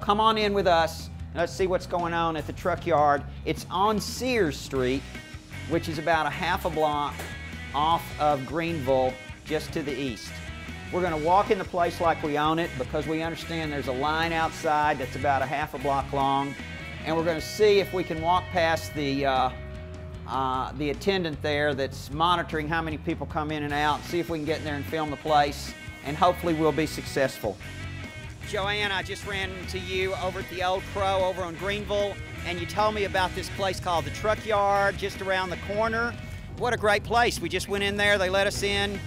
Come on in with us. Let's see what's going on at the truck yard. It's on Sears Street, which is about a half a block off of Greenville, just to the east. We're going to walk in the place like we own it because we understand there's a line outside that's about a half a block long. And we're going to see if we can walk past the, uh, uh, the attendant there that's monitoring how many people come in and out, see if we can get in there and film the place, and hopefully we'll be successful. Joanne, I just ran into you over at the Old Crow over on Greenville, and you told me about this place called the Truck Yard just around the corner. What a great place. We just went in there, they let us in,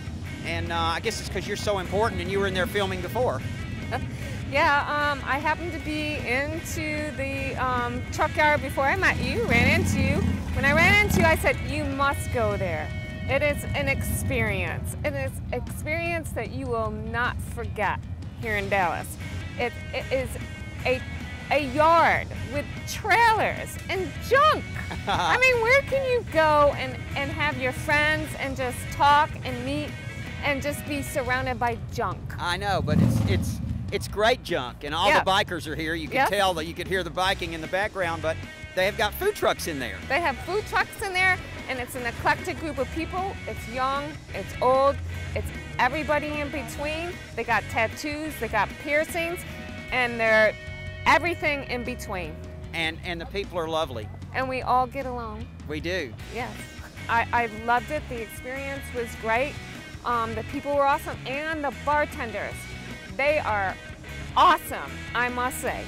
and uh, I guess it's because you're so important and you were in there filming before. yeah, um, I happened to be into the um, truck yard before I met you, ran into you. When I ran into you, I said, you must go there. It is an experience. It is an experience that you will not forget here in Dallas. It, it is a, a yard with trailers and junk. I mean, where can you go and, and have your friends and just talk and meet and just be surrounded by junk? I know, but it's it's it's great junk, and all Yeah. the bikers are here. You can Yep. tell that you could hear the biking in the background, but they have got food trucks in there. They have food trucks in there, and it's an eclectic group of people. It's young, it's old, it's everybody in between. They got tattoos, they got piercings, and they're everything in between. And and the people are lovely. And we all get along. We do. Yes. I, I loved it. The experience was great. Um, the people were awesome, and the bartenders. They are awesome, I must say.